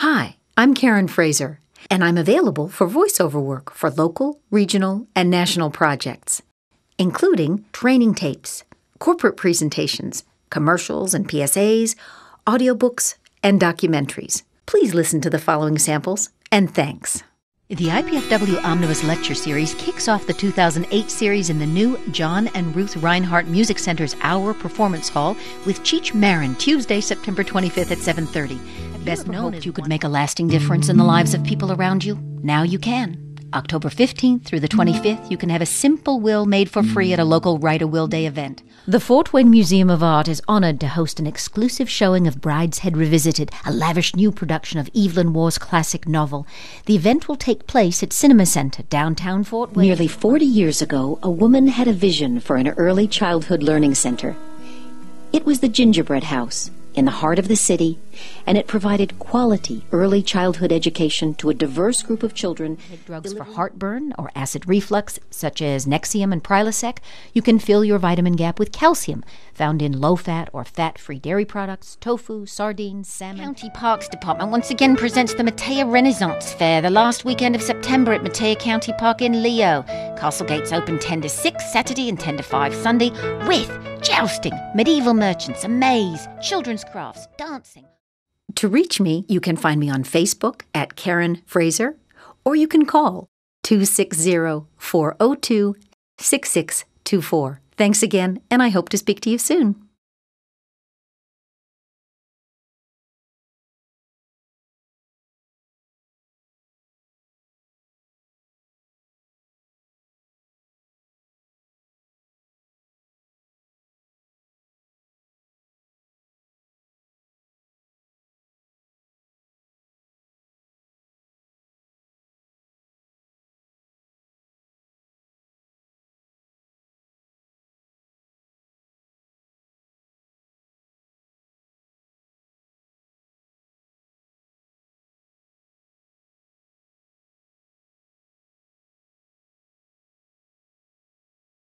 Hi, I'm Karen Fraser, and I'm available for voiceover work for local, regional, and national projects, including training tapes, corporate presentations, commercials and PSAs, audiobooks, and documentaries. Please listen to the following samples, and thanks. The IPFW Omnibus Lecture Series kicks off the 2008 series in the new John and Ruth Rhinehart Music Center's Auer Performance Hall with Cheech Marin, Tuesday, September 25th at 7.30. Best known as you could make a lasting difference in the lives of people around you. Now you can. October 15th through the 25th, you can have a simple will made for free at a local Write a Will Day event. The Fort Wayne Museum of Art is honored to host an exclusive showing of Brideshead Revisited, a lavish new production of Evelyn Waugh's classic novel. The event will take place at Cinema Center, downtown Fort Wayne. Nearly 40 years ago, a woman had a vision for an early childhood learning center. It was the Gingerbread House in the heart of the city, and it provided quality early childhood education to a diverse group of children. Take drugs for heartburn or acid reflux, such as Nexium and Prilosec. You can fill your vitamin gap with calcium, found in low fat or fat free dairy products, tofu, sardines, salmon. County Parks Department once again presents the Metea Renaissance Fair the last weekend of September at Metea County Park in Leo. Castle gates open 10 to 6 Saturday and 10 to 5 Sunday with jousting, medieval merchants, a maze, children's crafts, dancing. To reach me, you can find me on Facebook at Karen Fraser, or you can call 260 402 6624. Thanks again, and I hope to speak to you soon.